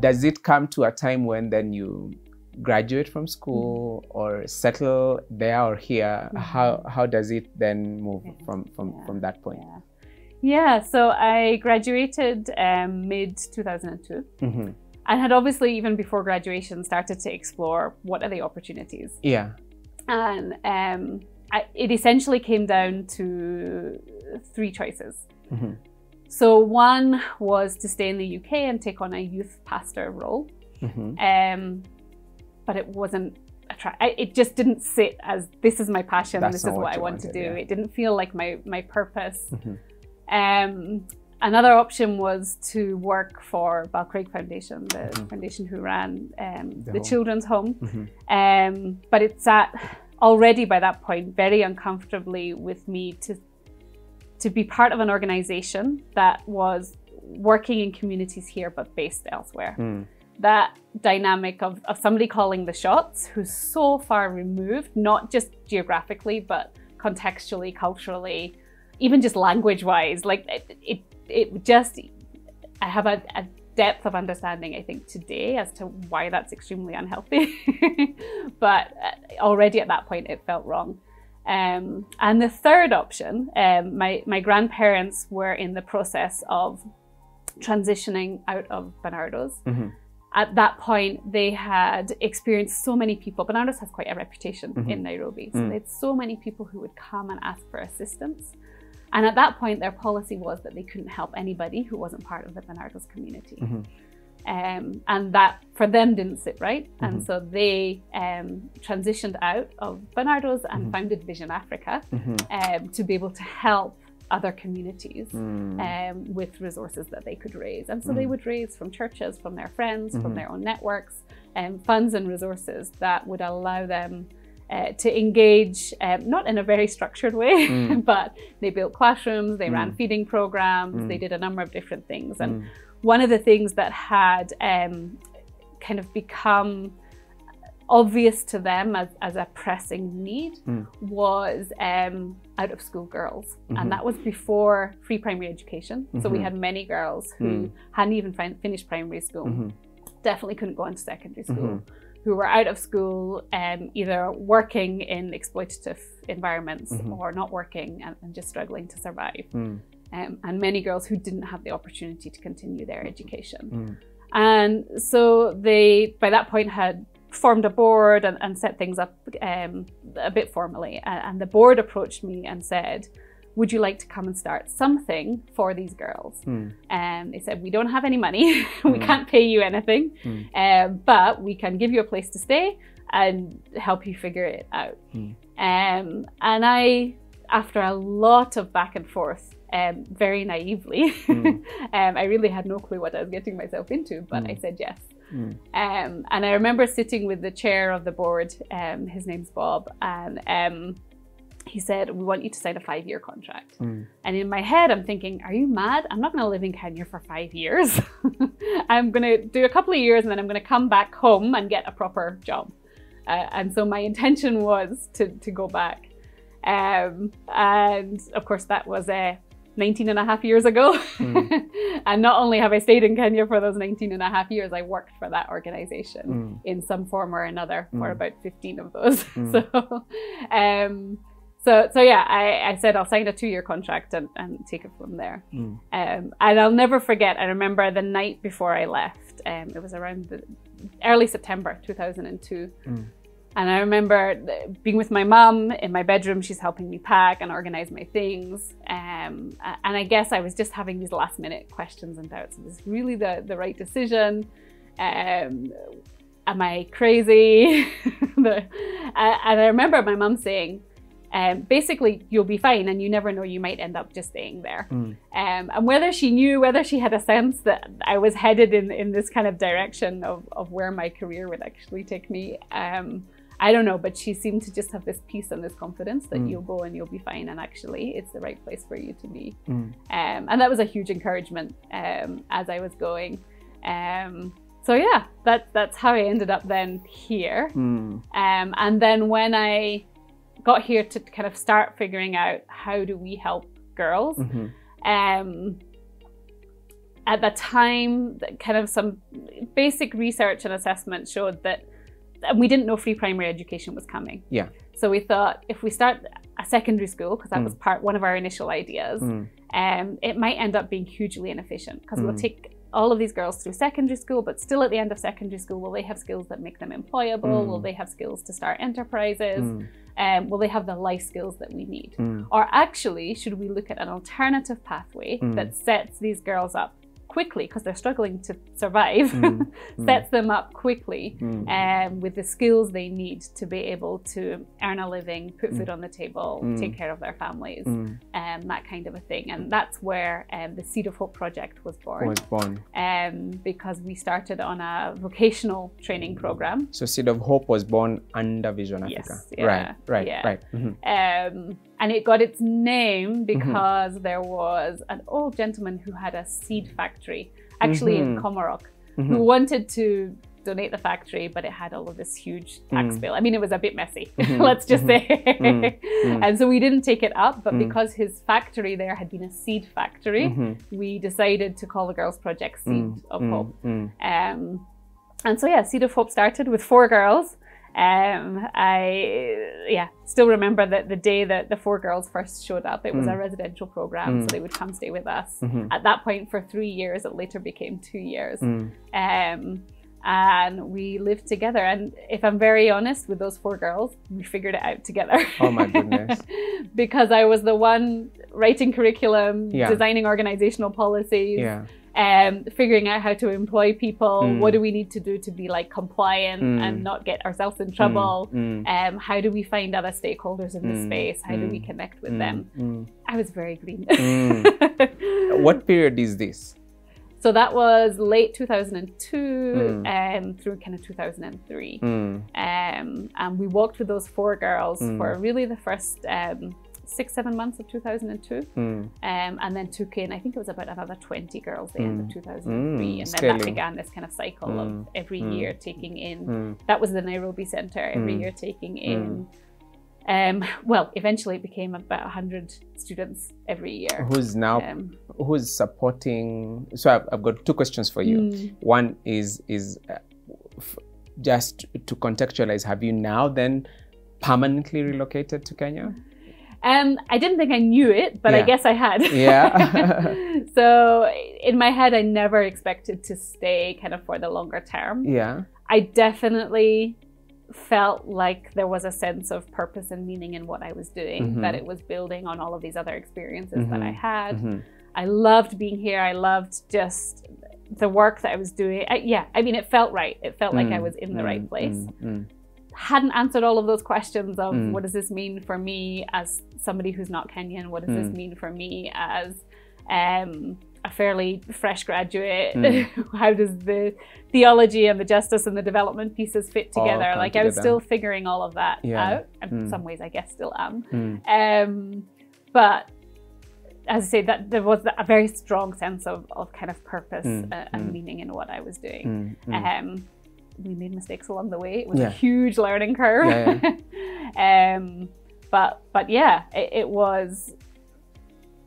Does it come to a time when then you graduate from school mm. or settle there or here? Mm-hmm. How how does it then move from from yeah. from that point? Yeah. Yeah, so I graduated um, mid 2002 mm-hmm. and had obviously, even before graduation, started to explore what are the opportunities. Yeah. And um, I, it essentially came down to three choices. Mm-hmm. So, one was to stay in the UK and take on a youth pastor role. Mm-hmm. Um, but it wasn't attra- it just didn't sit as this is my passion That's this is what, what I want wanted, to do yeah. it didn't feel like my my purpose mm-hmm. um, another option was to work for Balcraig Foundation the mm-hmm. foundation who ran um, the, the children's home mm-hmm. um, but it's sat already by that point very uncomfortably with me to to be part of an organization that was working in communities here but based elsewhere mm that dynamic of, of somebody calling the shots who's so far removed, not just geographically, but contextually, culturally, even just language wise. Like it, it, it just, I have a, a depth of understanding, I think, today as to why that's extremely unhealthy. but uh, already at that point, it felt wrong. Um, and the third option, um, my, my grandparents were in the process of transitioning out of Barnardo's. Mm-hmm at that point, they had experienced so many people. Barnardo's has quite a reputation mm-hmm. in Nairobi. So mm. they had so many people who would come and ask for assistance. And at that point, their policy was that they couldn't help anybody who wasn't part of the Barnardos community. Mm-hmm. Um, and that for them didn't sit right. Mm-hmm. And so they um, transitioned out of Barnardo's and mm-hmm. founded Vision Africa mm-hmm. um, to be able to help other communities mm. um, with resources that they could raise. And so mm. they would raise from churches, from their friends, mm-hmm. from their own networks, um, funds and resources that would allow them uh, to engage, um, not in a very structured way, mm. but they built classrooms, they ran mm. feeding programs, they mm. did a number of different things. And mm. one of the things that had um, kind of become obvious to them as, as a pressing need mm. was um, out of school girls. Mm-hmm. And that was before free primary education. Mm-hmm. So we mm-hmm. had many girls who mm. hadn't even fin- finished primary school, mm-hmm. definitely couldn't go into secondary school, mm-hmm. Who were out of school um, either working in exploitative environments mm-hmm. or not working and, and, just struggling to survive. Mm. Um, and many girls who didn't have the opportunity to continue their education. Mm. And so they, by that point, had formed a board and, and set things up um, a bit formally. And, the board approached me and said, would you like to come and start something for these girls? Mm. And they said, we don't have any money. we mm. can't pay you anything, mm. um, but we can give you a place to stay and help you figure it out. Mm. Um, and I, after a lot of back and forth, um, very naively, mm. um, I really had no clue what I was getting myself into, but I mm. said yes. Mm. Um, and I remember sitting with the chair of the board, um, his name's Bob, and um, he said, We want you to sign a five year contract. Mm. And in my head, I'm thinking, Are you mad? I'm not going to live in Kenya for five years. I'm going to do a couple of years and then I'm going to come back home and get a proper job. Uh, and so my intention was to, to go back. Um, and of course, that was a 19 and a half years ago. Mm. and not only have I stayed in Kenya for those 19 and a half years, I worked for that organization mm. in some form or another for mm. about 15 of those. Mm. so, um, so, so yeah, I, I said I'll sign a two-year contract and, and take it from there. Mm. Um, and I'll never forget. I remember the night before I left. Um, it was around the early September 2002. And I remember being with my mum in my bedroom. She's helping me pack and organize my things. Um, and I guess I was just having these last minute questions and doubts. Is this really the, the right decision? Um, am I crazy? and I remember my mum saying, um, basically, you'll be fine, and you never know, you might end up just staying there. Mm. Um, and whether she knew, whether she had a sense that I was headed in, in this kind of direction of, of where my career would actually take me, um, I don't know, but she seemed to just have this peace and this confidence that mm. you'll go and you'll be fine, and actually, it's the right place for you to be. Mm. Um, and that was a huge encouragement um, as I was going. Um, so yeah, that that's how I ended up then here. Mm. Um, and then when I got here to kind of start figuring out how do we help girls. Mhm. Um, at the time, kind of some basic research and assessment showed that and we didn't know free primary education was coming. Yeah. So we thought if we start a secondary school, because that was part one of our initial ideas, Mm. um, it might end up being hugely inefficient because we'll Mm. take all of these girls through secondary school, but still at the end of secondary school, will they have skills that make them employable? Mm. Will they have skills to start enterprises? Mm. Um, will they have the life skills that we need? Mm. Or actually, should we look at an alternative pathway Mm. that sets these girls up quickly because they're struggling to survive, Mm. sets them up quickly Mm. um, with the skills they need to be able to earn a living, put food on the table, Mm. take care of their families, Mm. um, that kind of a thing. And that's where um, the Seed of Hope project was born. Was born. Um, because we started on a vocational training program. So Seed of Hope was born under Vision Yes, Africa. yeah, right, right, yeah. right. Mhm. And it got its Mm-hmm. name because there was an old gentleman who had a seed factory, actually in Mhm. Komarock, Mhm. who wanted to donate the factory, but it had all of this huge tax Mm. bill. I mean, it was a bit messy, let's just say. mm, mm. And so we didn't take it up, but Mm. because his factory there had been a seed factory, we decided to call the Girls Project Seed Mm, of mm, Hope. mm. Um, and so yeah, Seed of Hope started with four girls. Um, I yeah still remember that the day that the four girls first showed up, it was Mm. a residential program, so Mm. they would come stay with us. Mhm. At that point, for three years, it later became two years. Mm. Um, and we lived together. And if I'm very honest with those four girls, we figured it out together. Oh my goodness. because I was the one writing curriculum, Yeah. designing organizational policies, Yeah. Um, figuring out how to employ people. Mm. What do we need to do to be like compliant Mm. and not get ourselves in trouble? Mm. Um, how do we find other stakeholders in the Mm. space? How do we Mm. connect with Mm. them? Mm. I was very green. Mm. What period is this? So that was late 2002 Mm. um, through kind of 2003. Mm. Um, and we walked with those four girls Mm. for really the first um, six, seven months of 2002. Mm. Um, and then took in, I think it was about another 20 girls the end of Mm. 2003. Mm, and then scaling. that began this kind of cycle Mm. of every Mm. year taking in, Mm. that was the Nairobi Center, every Mm. year taking in. Um, well, eventually it became about 100 students every year. Who's now Um, who's supporting? So I've, I've got two questions for you. mm, One is is uh, f- just to contextualize. Have you now then permanently relocated to Kenya? Um, I didn't think I knew it, but I guess I had. Yeah. so in my head, I never expected to stay kind of for the longer term. Yeah. I definitely felt like there was a sense of purpose and meaning in what I was doing, Mhm. that it was building on all of these other experiences that I Mhm. had. Mhm. I loved being here. I loved just the work that I was doing. I, yeah, I mean, it felt right. It felt like I Mm, was in the mm, right place. Mm, mm. Hadn't answered all of those questions of Mm. what does this mean for me as somebody who's not Kenyan? What does this Mm. mean for me as um, a fairly fresh graduate? Mm. How does the theology and the justice and the development pieces fit together? Like I was still figuring all of that Yeah. out. And in Mm. some ways, I guess still am. Mm. Um, but as I say, that there was a very strong sense of, of kind of purpose Mm, uh, and mm. meaning in what I was doing. Mm, mm. Um, we made mistakes along the way. It was Yeah. a huge learning curve. Yeah, um, but but yeah, it, it was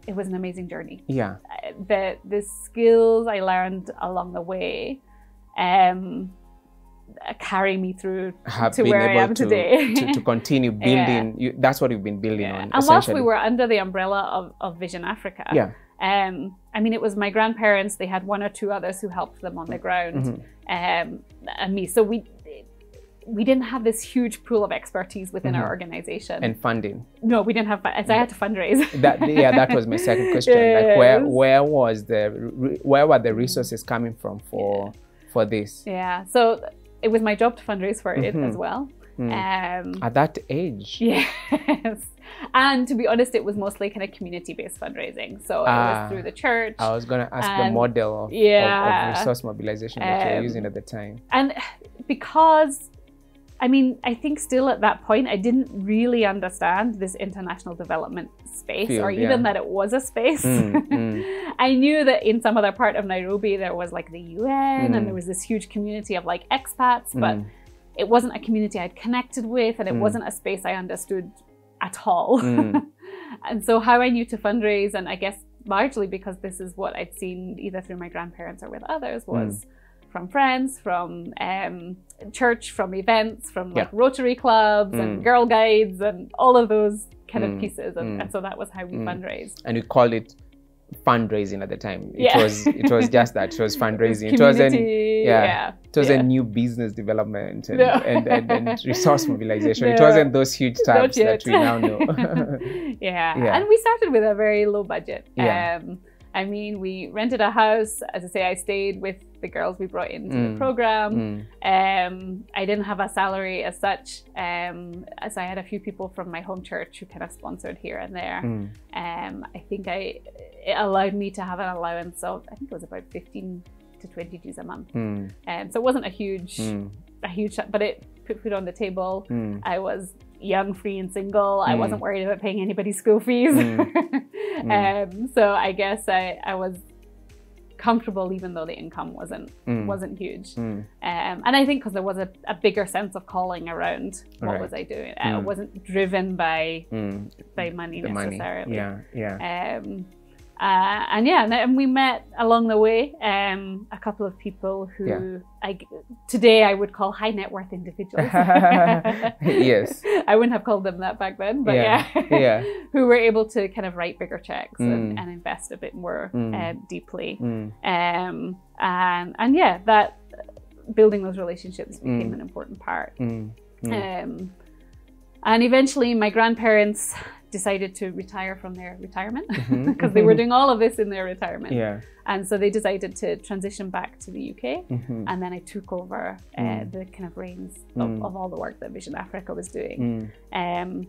it was an amazing journey. yeah. Uh, The the skills I learned along the way um, uh, carry me through Have to where I am to, today. to to continue building. You, that's what you've been building Yeah. on. And whilst we were under the umbrella of, of Vision Africa, Yeah. Um, I mean, it was my grandparents. They had one or two others who helped them on the ground, Mhm. um, and me. So we we didn't have this huge pool of expertise within our Mhm. organization. and funding. no, we didn't have. fun- So I had to fundraise. That yeah, that was my second question. Like where where was the where were the resources coming from for for this yeah. So it was my job to fundraise for it Mhm. as well. Mm. Um, at that age? yes. And to be honest, it was mostly kind of community-based fundraising. So it Ah. was through the church. I was gonna ask the model of, of- yeah. of, resource mobilization that you were Um, using at the time. And because, I mean, I think still at that point, I didn't really understand this international development space Field, or even yeah. that it was a space. Mm, mm. I knew that in some other part of Nairobi, there was like the UN Mm. and there was this huge community of like expats, but Mm. it wasn't a community I'd connected with and it Mm. wasn't a space I understood at all. Mm. and so how I knew to fundraise, and I guess largely because this is what I'd seen either through my grandparents or with others, was from friends, from um, church, from events, from like Yeah. Rotary clubs and Mm. Girl Guides and all of those kind Mm, of pieces, and, mm. and so that was how we Mm. fundraised. and we call it fundraising at the time. It Yeah. was it was just that. It was fundraising. It wasn't Community, yeah. yeah. it was yeah. a new business development and, No. and, and, and resource mobilization. It wasn't those huge tabs that we now know. yeah. Yeah. and we started with a very low budget. Yeah. Um, I mean, we rented a house. As I say, I stayed with the girls we brought into Mm. the program. Mm, Um, I didn't have a salary as such, um, as I had a few people from my home church who kind of sponsored here and there. mm, Um, I think I it allowed me to have an allowance of I think it was about fifteen to twenty G's a month. mm, Um, so it wasn't a huge, mm, a huge, but it put food on the table. mm. I was young, free, and single. I Mm. wasn't worried about paying anybody's school fees. Mm. um, so I guess I, I was comfortable, even though the income wasn't Mm. wasn't huge. Mm, Um, and I think because there was a, a bigger sense of calling around what Right. was I doing. I Mm. wasn't driven by mm. by money The money. necessarily. Yeah, yeah. Um, uh, and yeah, and, and we met along the way um, a couple of people who Yeah. I, today I would call high net worth individuals. Yes. I wouldn't have called them that back then, but Yeah. yeah, Yeah. who were able to kind of write bigger checks Mm. and, and invest a bit more Mm. uh, deeply. Mm, Um, and and yeah, that building those relationships became Mm. an important part. mm, mm. Um, and eventually, my grandparents decided to retire from their retirement because they were doing all of this in their retirement. Yeah. And so they decided to transition back to the UK. mhm, And then I took over uh, Mm. the kind of reins of, Mm. of all the work that Vision Africa was doing. mm, Um,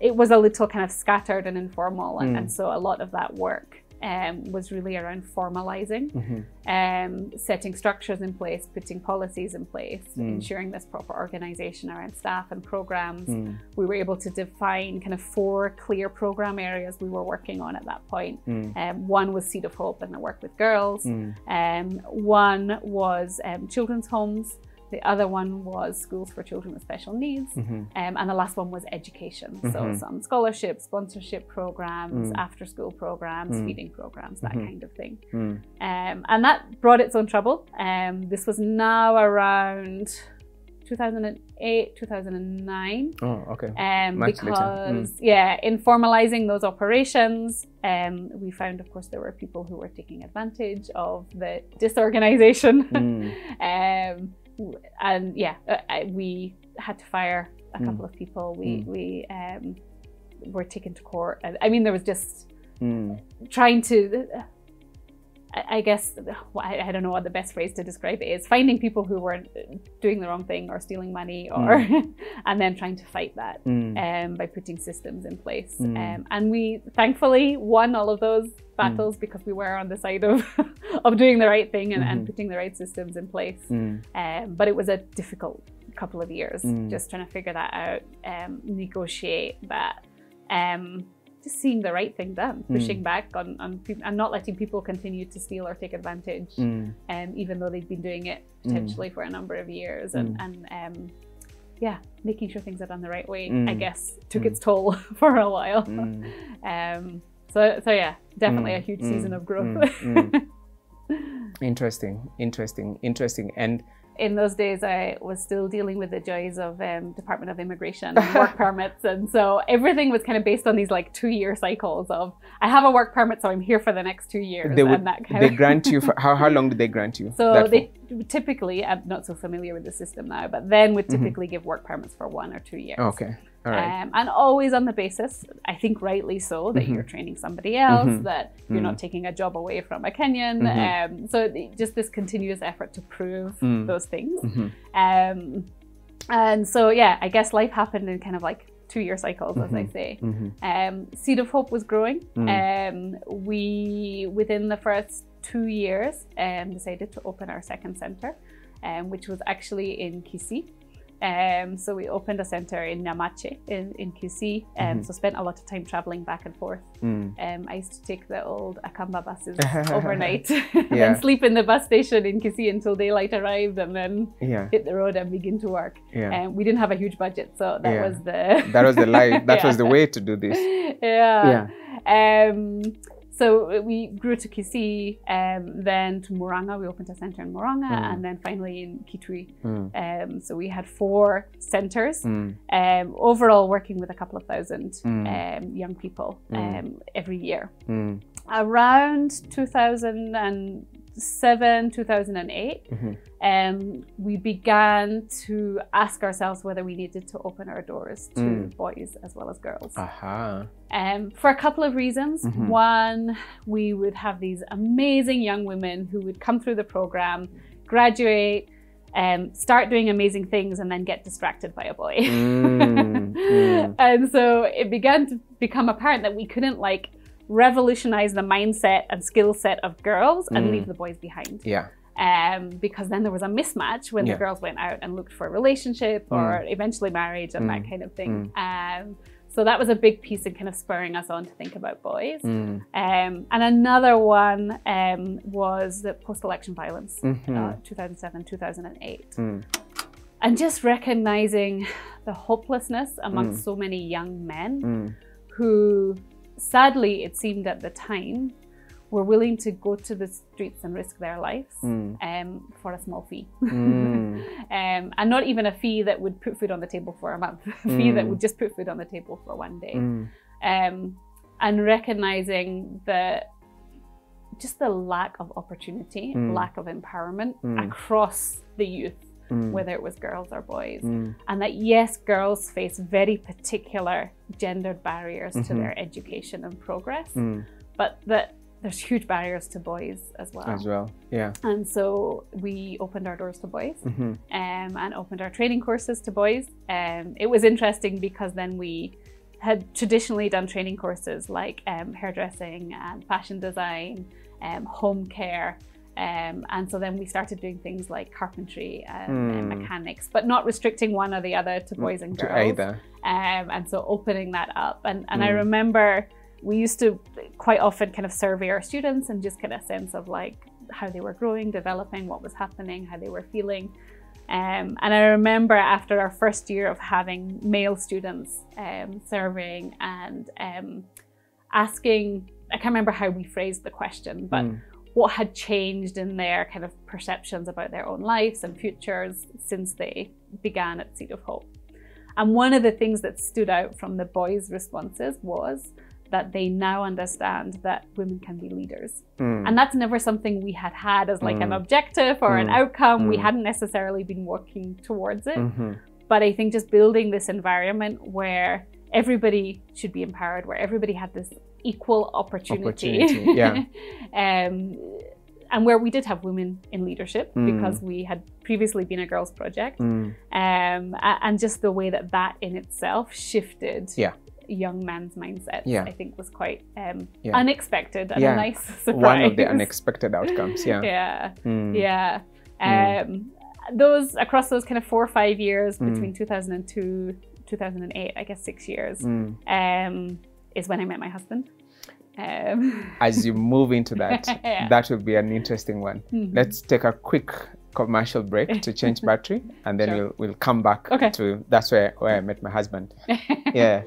it was a little kind of scattered and informal. And, Mm. and so a lot of that work um, was really around formalizing mhm, um, setting structures in place, putting policies in place, Mm. ensuring this proper organization around staff and programs. mm, We were able to define kind of four clear program areas we were working on at that point. mm, Um, one was Seed of Hope and the work with girls. mm, Um, one was um, children's homes. The other one was schools for children with special needs. mhm, Um, and the last one was education. So Mhm. some scholarship, sponsorship programs, Mm. after school programs, Mm. feeding programs, that Mhm. kind of thing. mm. Um, and that brought its own trouble. Um, this was now around 2008, 2009. Oh, okay. Um, Much because, yeah, in formalizing those operations, um, we found, of course, there were people who were taking advantage of the disorganization. Mm, um, and yeah, uh, I- we had to fire a Mm. couple of people. We, Mm. we um, were taken to court. I mean, there was just mm, trying to I guess I I don't know what the best phrase to describe it is finding people who were doing the wrong thing or stealing money or and then trying to fight that mm, um, by putting systems in place Mm. um, and we thankfully won all of those battles because we were on the side of of doing the right thing and, and Mhm. putting the right systems in place mm, um, but it was a difficult couple of years Mm. just trying to figure that out um, negotiate that um, just seeing the right thing done Mm. pushing back on, on and not letting people continue to steal or take advantage mm, um, even though they've been doing it potentially for a number of years and, Mm. and um, yeah making sure things are done the right way i Mm. guess took Mm. its toll for a while mm, um, so so yeah definitely Mm, a huge mm, season of growth mm, interesting, interesting, interesting. And in those days I was still dealing with the joys of um, Department of Immigration and work permits and so everything was kind of based on these like two year cycles of I have a work permit so I'm here for the next two years they would and that kind they of grant you for how how long do they grant you? so they typically I'm not so familiar with the system now but then would Mhm. typically give work permits for one or two years? Okay, right. Um, and always on the basis, I think rightly so, that Mhm. you're training somebody else, Mhm. that you're not taking a job away from a Kenyan. Mhm. Um, so just this continuous effort to prove Mm. those things. Mhm, Um, and so, yeah, I guess life happened in kind of like two year cycles, as I Mhm. say. Um, Seed of Hope was growing. Mm. Um, we, within the first two years, um, decided to open our second center, um, which was actually in Kisii. Um, so we opened a center in Nyamache in, in Kisii. Um, Mhm. So spent a lot of time traveling back and forth. Mm. Um, I used to take the old Akamba buses overnight, Yeah. then sleep in the bus station in Kisii until daylight arrived, and then Yeah. hit the road and begin to work. Yeah. Um, we didn't have a huge budget, so that Yeah. was the that was the life. That was the way to do this. yeah. Um, so we grew to Kisii, um, then to Murang'a. We opened a center in Murang'a, Mm. and then finally in Kitui. Mm. Um, so we had four centers. Mm. Um, overall, working with a couple of thousand Mm. um, young people Mm. um, every year. Mm. Around 2007, 2008, Mhm. um, we began to ask ourselves whether we needed to open our doors to Mm. boys as well as girls. Aha. Um, for a couple of reasons. Mhm. One, we would have these amazing young women who would come through the program, graduate, um, start doing amazing things, and then get distracted by a boy. Mm, mm. and so it began to become apparent that we couldn't like revolutionize the mindset and skill set of girls and Mm. leave the boys behind. Yeah. Um, because then there was a mismatch when Yeah. the girls went out and looked for a relationship or eventually marriage and that Mm. kind of thing. Um, so that was a big piece in kind of spurring us on to think about boys. Mm. Um, and another one um, was the post-election violence, Mhm. uh, 2007, 2008. Mm. And just recognizing the hopelessness amongst Mm. so many young men Mm. who, sadly, it seemed at the time, were willing to go to the streets and risk their lives Mm. um, for a small fee. Mm. um, and not even a fee that would put food on the table for a month, a fee that Mm. would just put food on the table for one day. Mm. Um, and recognizing the just the lack of opportunity, Mm. lack of empowerment across the youth, Mm. whether it was girls or boys. Mm. And that yes, girls face very particular gendered barriers to Mhm. their education and progress, Mm. but that there's huge barriers to boys as well. As well. Yeah. And so we opened our doors to boys Mhm. um, and opened our training courses to boys. Um, it was interesting because then we had traditionally done training courses like um, hairdressing and fashion design, um, home care. Um, and so then we started doing things like carpentry and, and Hmm. mechanics, but not restricting one or the other to boys and To girls either. um, and so opening that up and, and i Mm. remember we used to quite often kind of survey our students and just get a sense of like how they were growing developing what was happening how they were feeling um, and i remember after our first year of having male students um, surveying and um, asking i can't remember how we phrased the question but Mm. What had changed in their kind of perceptions about their own lives and futures since they began at Seed of Hope. And one of the things that stood out from the boys' responses was that they now understand that women can be leaders. Mm. And that's never something we had had as like an Mm. objective or an Mm. outcome. We Mm. hadn't necessarily been working towards it. Mhm. But I think just building this environment where everybody should be empowered, where everybody had this equal opportunity. Opportunity, yeah. um, and where we did have women in leadership Mm. because we had previously been a girls' project. Mm. Um, and just the way that that in itself shifted Yeah. young men's mindsets, Yeah. I think was quite um, Yeah. unexpected and Yeah. a nice surprise. One of the unexpected outcomes. Yeah. Yeah. Mm. Yeah. Mm. Um, those across those kind of four or five years Mm. between 2002, 2008, I guess six years, Mm. um, is when I met my husband. Um, As you move into that, Yeah. that will be an interesting one. mhm. Let's take a quick commercial break to change battery, and then Sure. we'll we'll come back Okay. to that's where where I met my husband. Yeah.